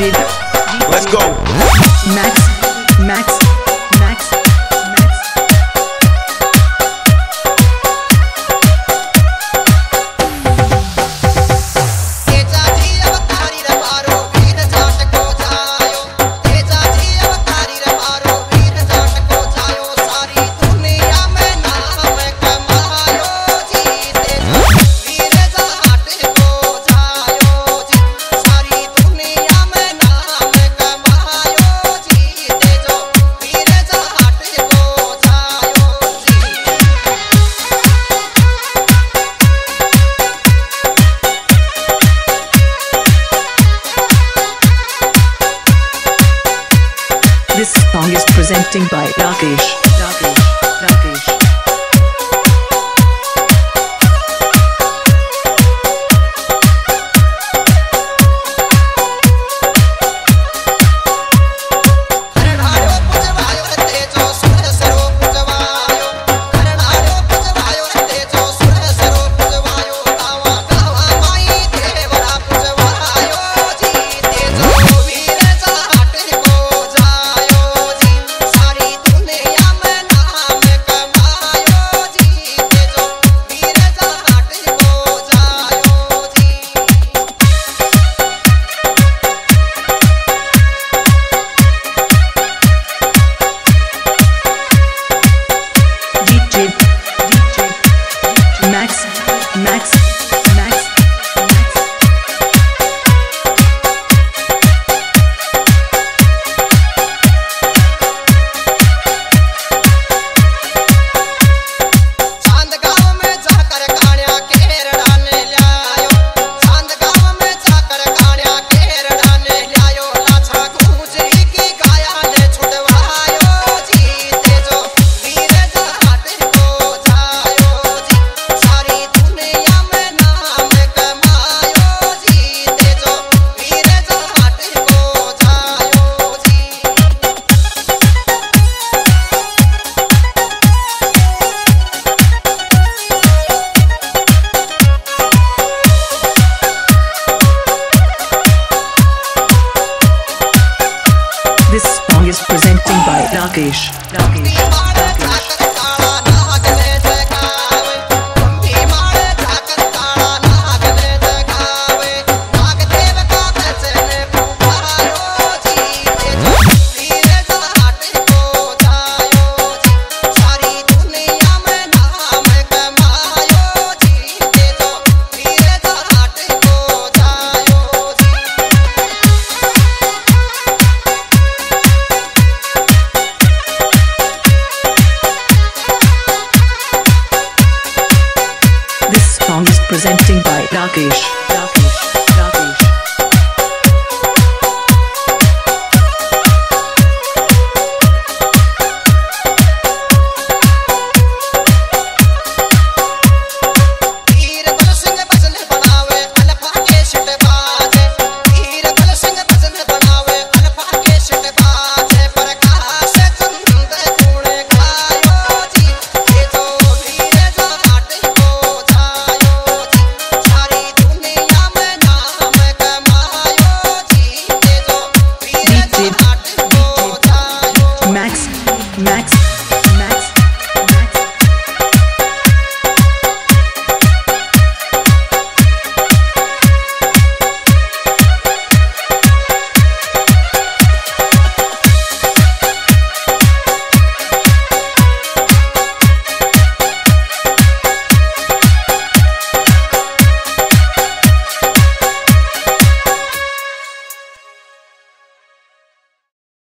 Let's go. Max, Max. is presenting by Rakesh. Rakesh. is presented by Nagesh. Rakesh. presenting by Rakesh.